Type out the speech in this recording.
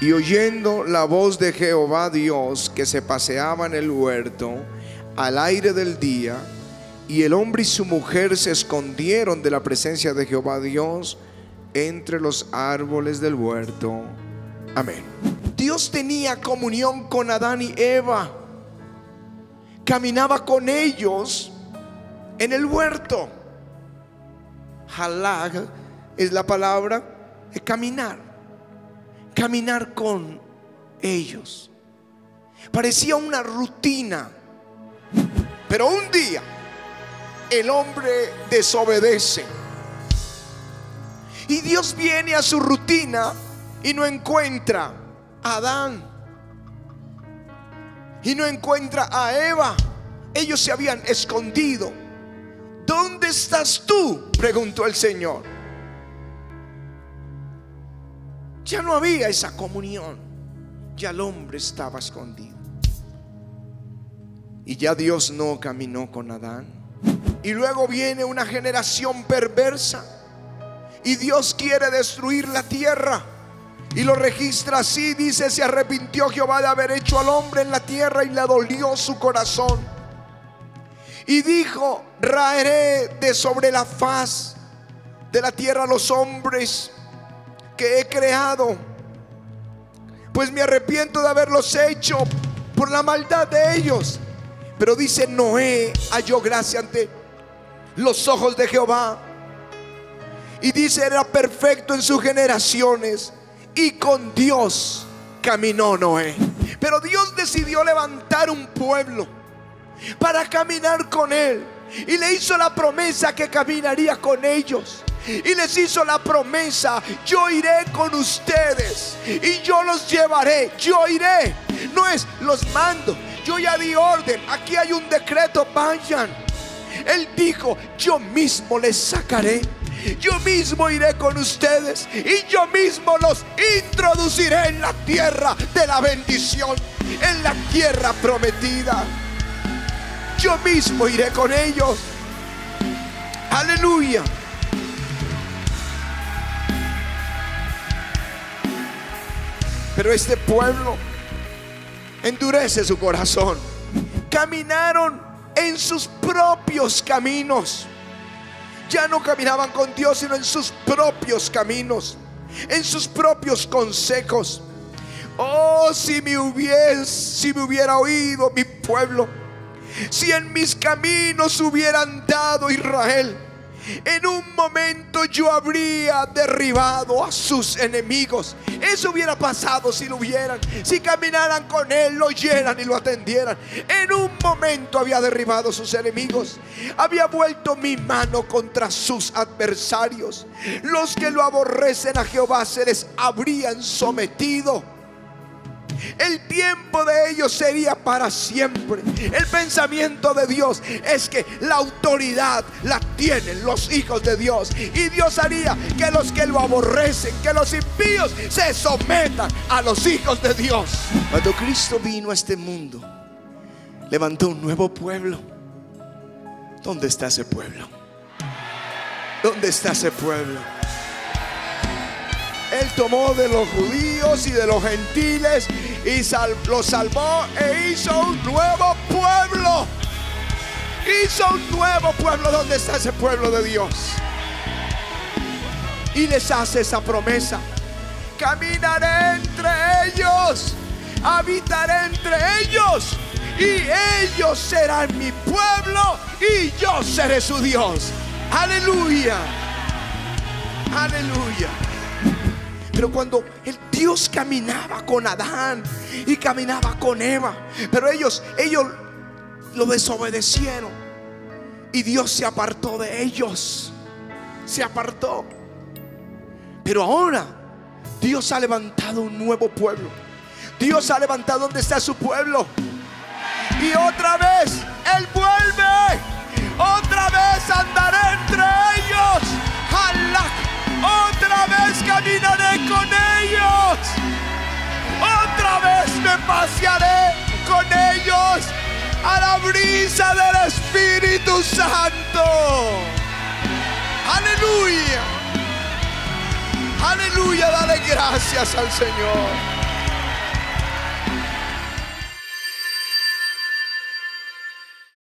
Y oyendo la voz de Jehová Dios que se paseaba en el huerto al aire del día, y el hombre y su mujer se escondieron de la presencia de Jehová Dios entre los árboles del huerto. Amén. Dios tenía comunión con Adán y Eva. Caminaba con ellos en el huerto. Halag es la palabra de caminar. Caminar con ellos. Parecía una rutina. Pero un día el hombre desobedece. Y Dios viene a su rutina y no encuentra a Adán. Y no encuentra a Eva. Ellos se habían escondido. ¿Dónde estás tú? Preguntó el Señor. Ya no había esa comunión. Ya el hombre estaba escondido. Y ya Dios no caminó con Adán. Y luego viene una generación perversa. Y Dios quiere destruir la tierra. Y lo registra así, dice, se arrepintió Jehová de haber hecho al hombre en la tierra y le dolió su corazón. Y dijo, raeré de sobre la faz de la tierra a los hombres que he creado. Pues me arrepiento de haberlos hecho por la maldad de ellos. Pero dice, Noé halló gracia ante los ojos de Jehová. Y dice, era perfecto en sus generaciones. Y con Dios caminó Noé. Pero Dios decidió levantar un pueblo para caminar con él. Y le hizo la promesa que caminaría con ellos. Y les hizo la promesa, yo iré con ustedes y yo los llevaré, yo iré. No es los mando, yo ya di orden, aquí hay un decreto, vayan. Él dijo, yo mismo les sacaré. Yo mismo iré con ustedes y yo mismo los introduciré en la tierra de la bendición, en la tierra prometida. Yo mismo iré con ellos. Aleluya. Pero este pueblo endurece su corazón. Caminaron en sus propios caminos. Ya no caminaban con Dios, sino en sus propios caminos, en sus propios consejos. Oh, si me hubiese, si me hubiera oído mi pueblo, si en mis caminos hubiera andado Israel, en un momento yo habría derribado a sus enemigos. Eso hubiera pasado si lo hubieran, si caminaran con él, lo oyeran y lo atendieran. En un momento había derribado a sus enemigos. Había vuelto mi mano contra sus adversarios. Los que lo aborrecen a Jehová se les habrían sometido. El tiempo de ellos sería para siempre. El pensamiento de Dios es que la autoridad la tienen los hijos de Dios. Y Dios haría que los que lo aborrecen, que los impíos se sometan a los hijos de Dios. Cuando Cristo vino a este mundo, levantó un nuevo pueblo. ¿Dónde está ese pueblo? ¿Dónde está ese pueblo? Él tomó de los judíos y de los gentiles y los salvó e hizo un nuevo pueblo. Hizo un nuevo pueblo. ¿Dónde está ese pueblo de Dios? Y les hace esa promesa. Caminaré entre ellos. Habitaré entre ellos. Y ellos serán mi pueblo. Y yo seré su Dios. Aleluya. Aleluya. Pero cuando el Dios caminaba con Adán y caminaba con Eva, pero ellos, ellos lo desobedecieron y Dios se apartó de ellos. Se apartó. Pero ahora Dios ha levantado un nuevo pueblo. Dios ha levantado donde está su pueblo. Y otra vez Él vuelve. Pasearé con ellos a la brisa del Espíritu Santo. Aleluya. Aleluya, dale gracias al Señor.